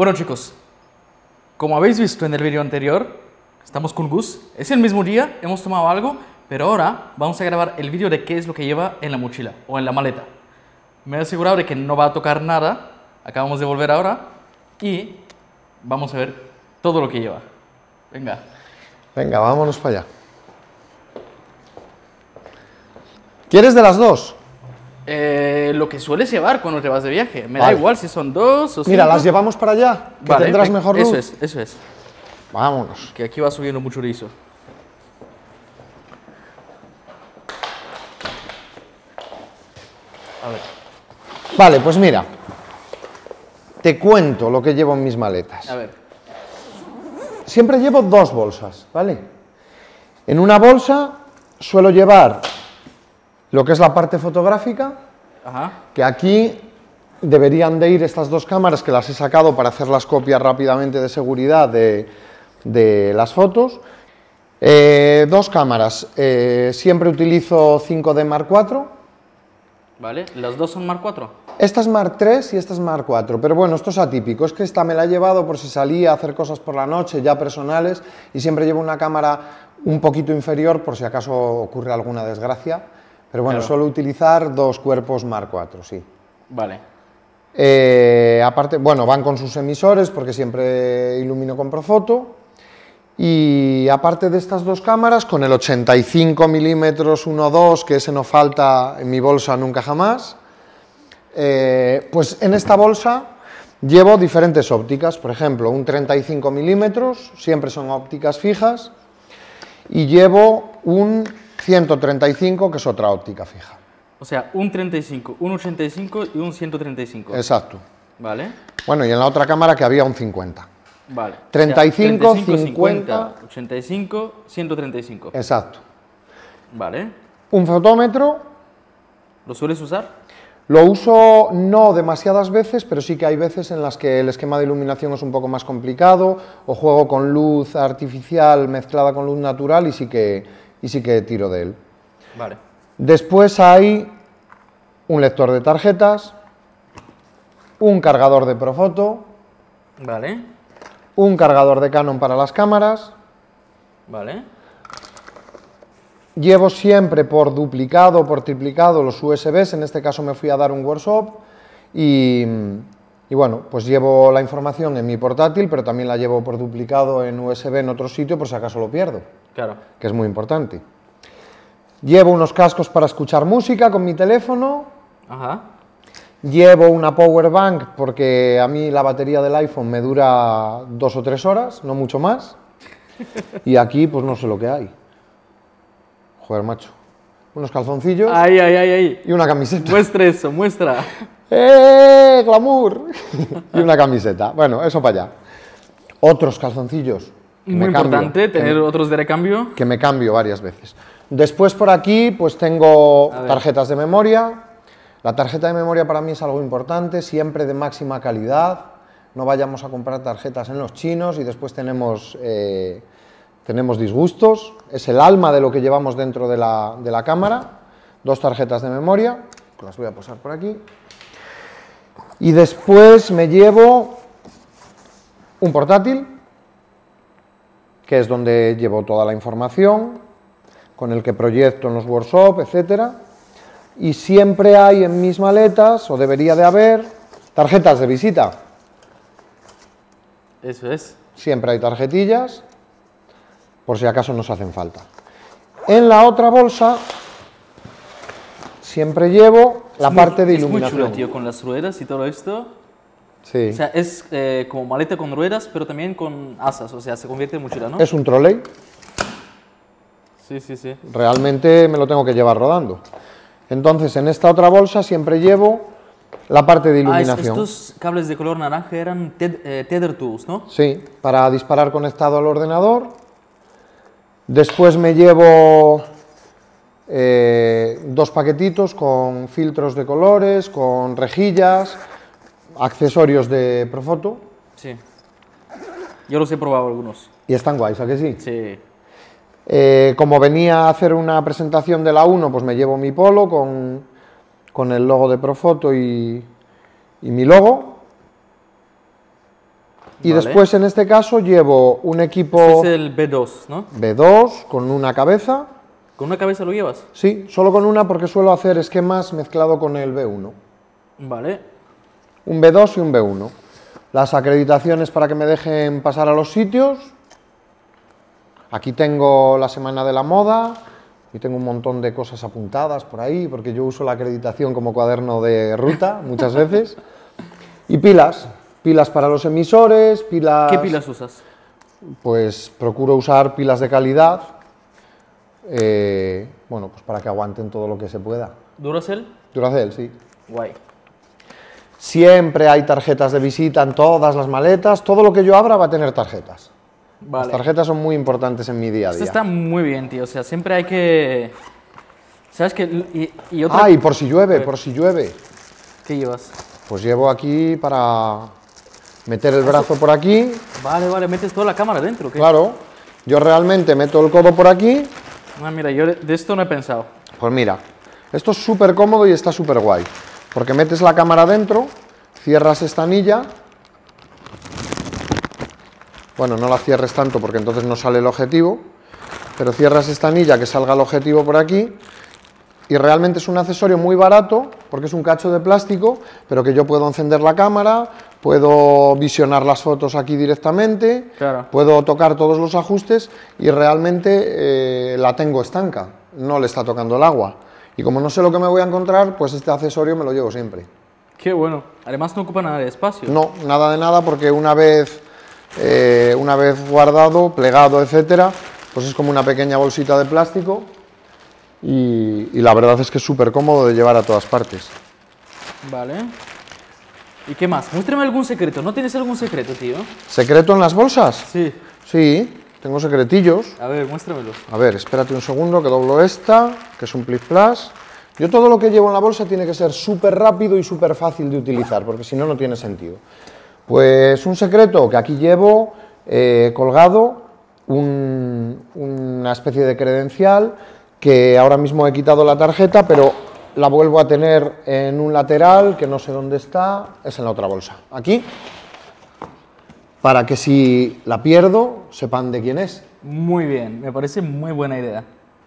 Bueno chicos, como habéis visto en el vídeo anterior, estamos con Gus. Es el mismo día, hemos tomado algo, pero ahora vamos a grabar el vídeo de qué es lo que lleva en la mochila o en la maleta. Me he asegurado de que no va a tocar nada, acabamos de volver ahora, y vamos a ver todo lo que lleva. Venga. Venga, vámonos para allá. ¿Quieres de las dos? Eh, lo que sueles llevar cuando te vas de viaje. Me da igual si son dos o Mira, cinco. las llevamos para allá, que Vale, tendrás ven, mejor luz. Eso es, eso es. Vámonos. Que aquí va subiendo mucho rizo. A ver. Vale, pues mira, te cuento lo que llevo en mis maletas. A ver. Siempre llevo dos bolsas, ¿vale? En una bolsa suelo llevar lo que es la parte fotográfica, Ajá. que aquí deberían de ir estas dos cámaras que las he sacado para hacer las copias rápidamente de seguridad de, de las fotos. Eh, dos cámaras, eh, siempre utilizo 5D Mark IV, Vale. ¿Las dos son Mark IV? esta es Mark III y esta es Mark IV, pero bueno, esto es atípico, es que esta me la he llevado por si salía a hacer cosas por la noche, ya personales, y siempre llevo una cámara un poquito inferior por si acaso ocurre alguna desgracia, pero bueno, Claro. suelo utilizar dos cuerpos Mark IV, sí. Vale. Eh, aparte, bueno, van con sus emisores porque siempre ilumino con Profoto. Y aparte de estas dos cámaras, con el 85 milímetros 1.2, que ese no falta en mi bolsa nunca jamás, eh, pues en esta bolsa llevo diferentes ópticas. Por ejemplo, un 35 milímetros, siempre son ópticas fijas, y llevo un 135, que es otra óptica fija. O sea, un 35, un 85 y un 135. Exacto. Vale. Bueno, y en la otra cámara que había un 50. Vale. 35, 50, 85, 135. Exacto. Vale. Un fotómetro ¿Lo sueles usar? lo uso no demasiadas veces, pero sí que hay veces en las que el esquema de iluminación es un poco más complicado o juego con luz artificial mezclada con luz natural y sí que, y sí que tiro de él. Vale. Después hay un lector de tarjetas, un cargador de Profoto, Vale. un cargador de Canon para las cámaras, Vale. Llevo siempre por duplicado, por triplicado los USBs, en este caso me fui a dar un workshop y, y bueno, pues llevo la información en mi portátil, pero también la llevo por duplicado en USB en otro sitio por si acaso lo pierdo, Claro. que es muy importante. Llevo unos cascos para escuchar música con mi teléfono, Ajá. llevo una power bank porque a mí la batería del iPhone me dura dos o tres horas, no mucho más, y aquí pues no sé lo que hay. Joder, macho. Unos calzoncillos ahí, ahí, ahí. y una camiseta. Muestra eso, muestra. ¡Eh! ¡Glamour! y una camiseta. Bueno, eso para allá. Otros calzoncillos. Muy cambio, importante que tener otros de recambio. que me cambio varias veces. Después por aquí pues tengo tarjetas de memoria. La tarjeta de memoria para mí es algo importante, siempre de máxima calidad. No vayamos a comprar tarjetas en los chinos y después tenemos, eh, tenemos disgustos. Es el alma de lo que llevamos dentro de la, de la cámara. Dos tarjetas de memoria, las voy a posar por aquí. Y después me llevo un portátil, que es donde llevo toda la información, con el que proyecto en los workshops, etcétera. Y siempre hay en mis maletas, o debería de haber, tarjetas de visita. Eso es. Siempre hay tarjetillas, por si acaso nos hacen falta. En la otra bolsa siempre llevo la Es muy- parte de Es muy iluminación. chulo, tío, con las ruedas y todo esto. Sí. O sea, es eh, como maleta con ruedas, pero también con asas. O sea, se convierte en mochila, ¿no? Es un trolley, Sí, sí, sí. realmente me lo tengo que llevar rodando. Entonces, en esta otra bolsa siempre llevo la parte de Ah, es- iluminación. estos cables de color naranja eran ted- eh, Tether Tools, ¿no? Sí, para disparar conectado al ordenador. Después me llevo eh, dos paquetitos con filtros de colores, con rejillas, accesorios de Profoto. Sí. Yo los he probado algunos. Y están guays, ¿a que sí? Sí. Eh, como venía a hacer una presentación de la 1, pues me llevo mi polo con, con el logo de Profoto y, y mi logo. Y Vale. después en este caso llevo un equipo Este es el B2, ¿no? B2 con una cabeza. ¿Con una cabeza lo llevas? Sí, solo con una porque suelo hacer esquemas mezclado con el B1. Vale. Un B2 y un B1. Las acreditaciones para que me dejen pasar a los sitios. Aquí tengo la semana de la moda y tengo un montón de cosas apuntadas por ahí porque yo uso la acreditación como cuaderno de ruta muchas veces. Y pilas, pilas para los emisores, pilas... ¿Qué pilas usas? Pues procuro usar pilas de calidad, eh, bueno, pues para que aguanten todo lo que se pueda. ¿Duracell? Duracell, sí. Guay. Siempre hay tarjetas de visita en todas las maletas, todo lo que yo abra va a tener tarjetas. Las tarjetas son muy importantes en mi día a Esto día. está muy bien, tío. O sea, siempre hay que... ¿Sabes qué? Y, y otra... Ah, y por si llueve, por si llueve. ¿Qué llevas? Pues llevo aquí para meter el brazo por aquí. Vale, vale. Metes toda la cámara dentro, ¿qué? Claro, yo realmente meto el codo por aquí. Ah, mira, yo de esto no he pensado. Pues mira, esto es súper cómodo y está súper guay. Porque metes la cámara dentro, cierras esta anilla. Bueno, no la cierres tanto porque entonces no sale el objetivo. Pero cierras esta anilla que salga el objetivo por aquí. Y realmente es un accesorio muy barato porque es un cacho de plástico, pero que yo puedo encender la cámara, puedo visionar las fotos aquí directamente, Claro. puedo tocar todos los ajustes y realmente eh, la tengo estanca, no le está tocando el agua. Y como no sé lo que me voy a encontrar, pues este accesorio me lo llevo siempre. Qué bueno. Además no ocupa nada de espacio. No, nada de nada porque una vez, eh, una vez guardado, plegado, etcétera, pues es como una pequeña bolsita de plástico y, y la verdad es que es súper cómodo de llevar a todas partes. Vale. ¿Y qué más? Muéstrame algún secreto. ¿No tienes algún secreto, tío? ¿Secreto en las bolsas? Sí. Sí, tengo secretillos. A ver, muéstramelos. A ver, espérate un segundo que doblo esta, que es un Plis Plus. Yo todo lo que llevo en la bolsa tiene que ser súper rápido y súper fácil de utilizar, porque si no, no tiene sentido. Pues un secreto que aquí llevo eh, colgado un- una especie de credencial que ahora mismo he quitado la tarjeta, pero la vuelvo a tener en un lateral que no sé dónde está, es en la otra bolsa. Aquí, para que si la pierdo, sepan de quién es. Muy bien. Me parece muy buena idea.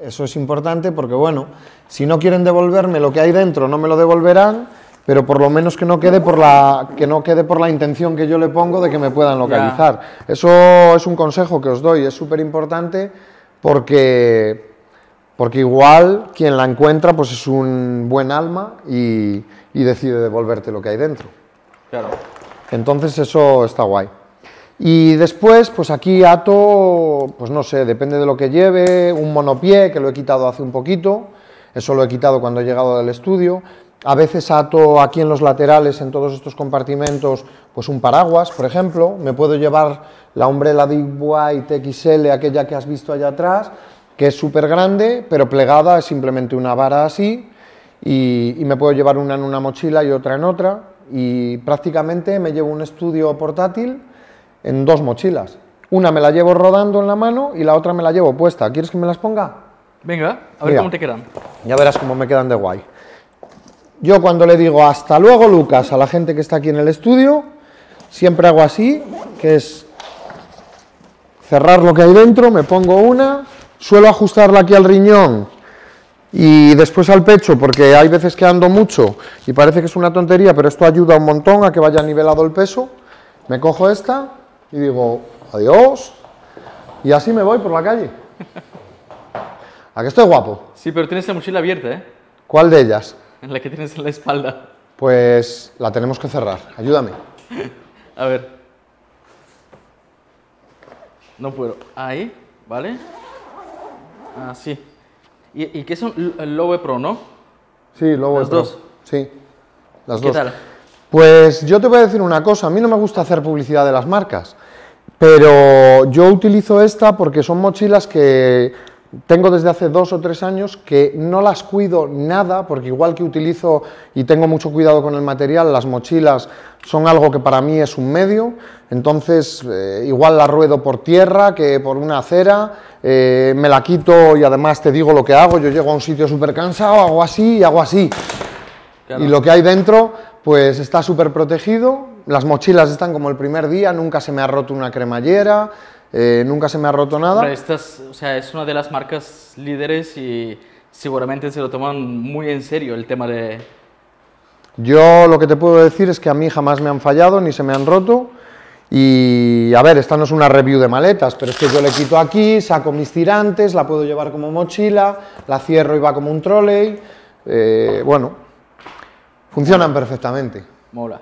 Eso es importante porque, bueno, si no quieren devolverme lo que hay dentro, no me lo devolverán, pero por lo menos que no quede por la, que no quede por la intención que yo le pongo de que me puedan localizar. Eso es un consejo que os doy, es súper importante porque, porque igual quien la encuentra pues es un buen alma y, y decide devolverte lo que hay dentro. Claro. Entonces eso está guay. Y después, pues aquí ato, pues no sé, depende de lo que lleve, un monopié, que lo he quitado hace un poquito, eso lo he quitado cuando he llegado del estudio. A veces ato aquí en los laterales, en todos estos compartimentos, pues un paraguas, por ejemplo. Me puedo llevar la Umbrella Deep White XL, aquella que has visto allá atrás, que es súper grande, pero plegada, es simplemente una vara así, y me puedo llevar una en una mochila y otra en otra, y prácticamente me llevo un estudio portátil en dos mochilas. Una me la llevo rodando en la mano y la otra me la llevo puesta. ¿Quieres que me las ponga? Venga, a ver Mira. cómo te quedan. Ya verás cómo me quedan de guay. Yo cuando le digo hasta luego Lucas a la gente que está aquí en el estudio, siempre hago así, que es cerrar lo que hay dentro, me pongo una, suelo ajustarla aquí al riñón y después al pecho, porque hay veces que ando mucho y parece que es una tontería, pero esto ayuda un montón a que vaya nivelado el peso. Me cojo esta y digo adiós y así me voy por la calle. ¿A que estoy guapo? Sí, pero tienes la mochila abierta, ¿eh? ¿Cuál de ellas? En la que tienes en la espalda. Pues la tenemos que cerrar. Ayúdame. A ver. No puedo. Ahí, ¿vale? Así. ¿Y, y qué son Lowe Pro, no? Sí, luego Las dos. Sí, las ¿Qué dos. tal? Pues yo te voy a decir una cosa. A mí no me gusta hacer publicidad de las marcas, pero yo utilizo esta porque son mochilas que tengo desde hace dos o tres años que no las cuido nada, porque igual que utilizo y tengo mucho cuidado con el material, las mochilas son algo que para mí es un medio, entonces eh, igual la ruedo por tierra que por una acera, eh, me la quito y además te digo lo que hago, yo llego a un sitio súper cansado, hago así y hago así. Claro. Y lo que hay dentro, pues está súper protegido las mochilas están como el primer día, nunca se me ha roto una cremallera, eh, nunca se me ha roto nada. Hombre, estas, o sea, es una de las marcas líderes y seguramente se lo toman muy en serio el tema de... Yo lo que te puedo decir es que a mí jamás me han fallado ni se me han roto. Y a ver, esta no es una review de maletas, pero es que yo le quito aquí, saco mis tirantes, la puedo llevar como mochila, la cierro y va como un trolley. Eh, bueno, funcionan perfectamente. Mola.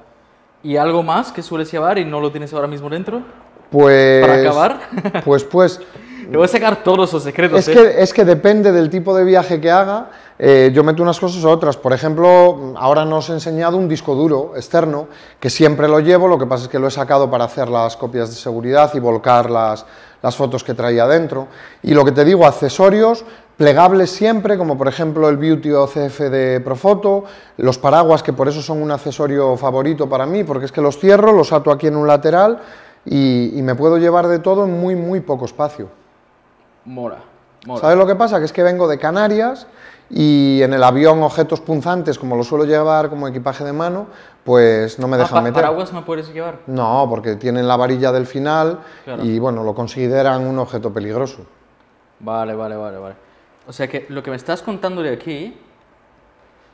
¿Y algo más que sueles llevar y no lo tienes ahora mismo dentro? Pues. Para acabar. Pues, pues. Le voy a sacar todos los secretos. Es, ¿eh? que, es que depende del tipo de viaje que haga. eh, yo meto unas cosas u otras. Por ejemplo, ahora nos he enseñado un disco duro externo, que siempre lo llevo, lo que pasa es que lo he sacado para hacer las copias de seguridad y volcar las, las fotos que traía dentro. Y lo que te digo, accesorios plegables siempre, como por ejemplo el Beauty OCF de Profoto, los paraguas, que por eso son un accesorio favorito para mí, porque es que los cierro, los ato aquí en un lateral y, y me puedo llevar de todo en muy, muy poco espacio. Mola. Mola. ¿Sabes lo que pasa? Que es que vengo de Canarias y en el avión objetos punzantes, como lo suelo llevar como equipaje de mano, pues no me Ah, dejan pa- meter. ¿Paraguas no puedes llevar? No, porque tienen la varilla del final Claro. y bueno, lo consideran un objeto peligroso. Vale, vale, vale, vale. O sea que lo que me estás contando de aquí,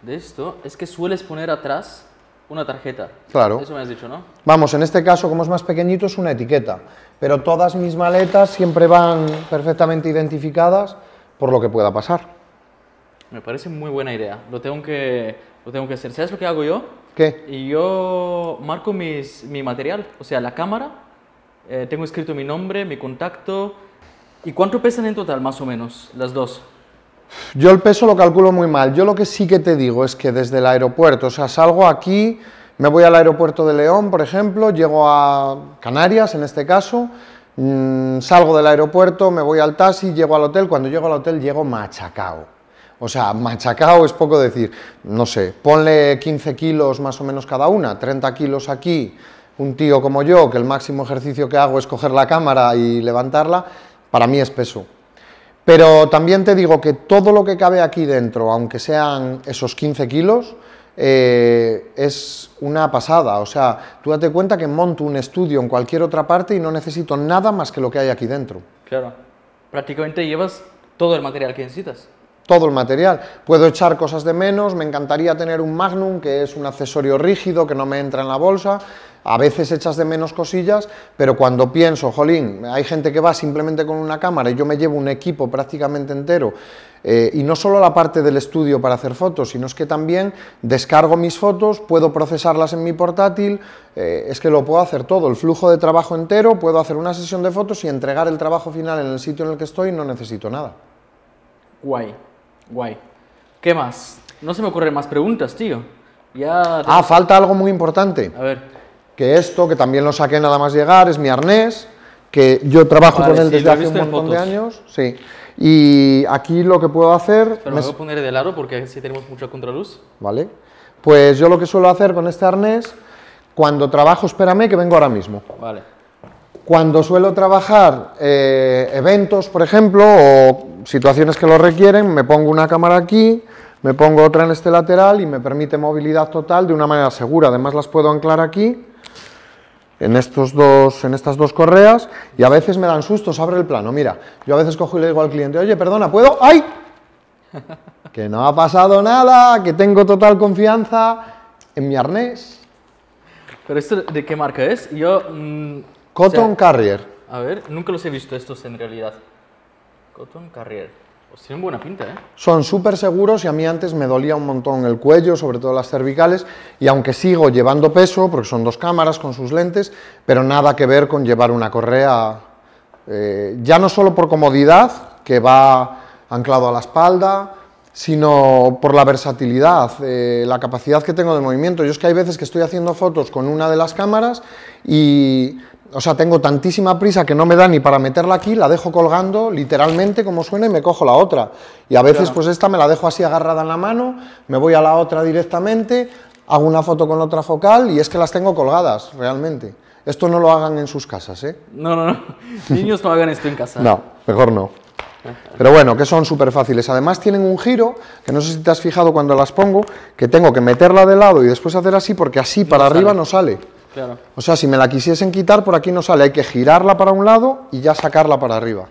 de esto, es que sueles poner atrás una tarjeta. Claro. Eso me has dicho, ¿no? Vamos, en este caso, como es más pequeñito, es una etiqueta, pero todas mis maletas siempre van perfectamente identificadas por lo que pueda pasar. Me parece muy buena idea. Lo tengo que, lo tengo que hacer. ¿Sabes lo que hago yo? ¿Qué? Y yo marco mis, mi material, o sea, la cámara, eh, tengo escrito mi nombre, mi contacto. ¿Y cuánto pesan en total, más o menos, las dos? Yo el peso lo calculo muy mal. Yo lo que sí que te digo es que desde el aeropuerto, o sea, salgo aquí, me voy al aeropuerto de León, por ejemplo, llego a Canarias, en este caso, mm, salgo del aeropuerto, me voy al taxi, llego al hotel, cuando llego al hotel llego machacao. O sea, machacao es poco decir, no sé, ponle 15 kilos más o menos cada una, 30 kilos aquí, un tío como yo, que el máximo ejercicio que hago es coger la cámara y levantarla, para mí es peso. Pero también te digo que todo lo que cabe aquí dentro, aunque sean esos 15 kilos, eh, es una pasada. O sea, tú date cuenta que monto un estudio en cualquier otra parte y no necesito nada más que lo que hay aquí dentro. Claro. Prácticamente llevas todo el material que necesitas. Todo el material. Puedo echar cosas de menos, me encantaría tener un Magnum, que es un accesorio rígido, que no me entra en la bolsa. A veces echas de menos cosillas, pero cuando pienso, jolín, hay gente que va simplemente con una cámara y yo me llevo un equipo prácticamente entero, eh, y no solo la parte del estudio para hacer fotos, sino es que también descargo mis fotos, puedo procesarlas en mi portátil, eh, es que lo puedo hacer todo, el flujo de trabajo entero, puedo hacer una sesión de fotos y entregar el trabajo final en el sitio en el que estoy no necesito nada. Guay, guay. ¿Qué más? No se me ocurren más preguntas, tío. Ya... Ah, falta algo muy importante. A ver. que esto, que también lo saqué nada más llegar, es mi arnés, que yo trabajo Vale, con él sí, desde hace un montón de años, sí. Y aquí lo que puedo hacer, Pero me- me voy a poner de lado porque así tenemos mucha contraluz. ¿vale? Pues yo lo que suelo hacer con este arnés, cuando trabajo, espérame que vengo ahora mismo. Vale. Cuando suelo trabajar eh, eventos, por ejemplo, o situaciones que lo requieren, me pongo una cámara aquí, me pongo otra en este lateral y me permite movilidad total de una manera segura. Además las puedo anclar aquí, en, estos dos, en estas dos correas, y a veces me dan sustos, abre el plano. Mira, yo a veces cojo y le digo al cliente, oye, perdona, ¿puedo? ¡Ay! Que no ha pasado nada, que tengo total confianza en mi arnés. ¿Pero esto de qué marca es? Yo... mm, Cotton o sea, Carrier. a ver, nunca los he visto estos en realidad. Cotton Carrier. Pues tienen buena pinta, ¿eh? Son súper seguros y a mí antes me dolía un montón el cuello, sobre todo las cervicales, y aunque sigo llevando peso, porque son dos cámaras con sus lentes, pero nada que ver con llevar una correa, eh, ya no solo por comodidad, que va anclado a la espalda, sino por la versatilidad, eh, la capacidad que tengo de movimiento. Yo es que hay veces que estoy haciendo fotos con una de las cámaras y, o sea, tengo tantísima prisa que no me da ni para meterla aquí, la dejo colgando literalmente como suena y me cojo la otra. Y a veces Claro. pues esta me la dejo así agarrada en la mano, me voy a la otra directamente, hago una foto con otra focal y es que las tengo colgadas realmente. Esto no lo hagan en sus casas, ¿eh? No, no, no. Niños no hagan esto en casa. No, mejor no. Pero bueno, que son súper fáciles. Además tienen un giro, que no sé si te has fijado cuando las pongo, que tengo que meterla de lado y después hacer así, porque así para arriba no sale. Claro. O sea, si me la quisiesen quitar, por aquí no sale. Hay que girarla para un lado y ya sacarla para arriba.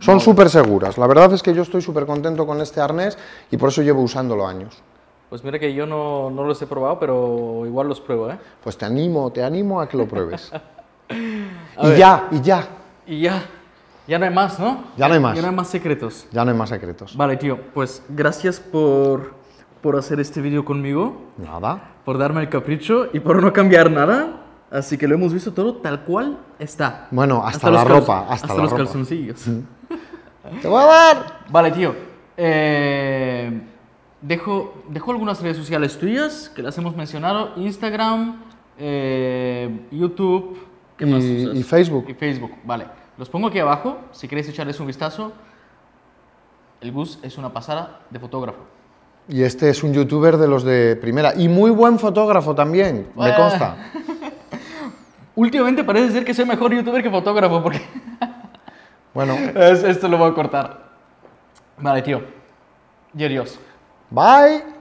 Son súper seguras. La verdad es que yo estoy súper contento con este arnés y por eso llevo usándolo años. Pues mira que yo no, no los he probado, pero igual los pruebo, ¿eh? Pues te animo, te animo a que lo pruebes. Y ver. ya, y ya. Y ya, ya no hay más, ¿no? Ya no hay más. Ya no hay más secretos. Ya no hay más secretos. Vale, tío, pues gracias por, por hacer este vídeo conmigo, Nada. Por darme el capricho y por no cambiar nada. Así que lo hemos visto todo tal cual está. Bueno, hasta los la ropa, hasta la los ropa. calzoncillos. ¡Te voy a dar! Vale, tío. eh, dejo, dejo algunas redes sociales tuyas que las hemos mencionado. Instagram, eh, YouTube. ¿Qué más Y- usas? y Facebook. Y Facebook, vale. Los pongo aquí abajo si queréis echarles un vistazo. El Gus es una pasada de fotógrafo. Y este es un youtuber de los de primera. Y muy buen fotógrafo también, me Ah. consta. Últimamente parece ser que soy mejor youtuber que fotógrafo porque Bueno, Es- esto lo voy a cortar. Vale, tío. Y adiós. bye.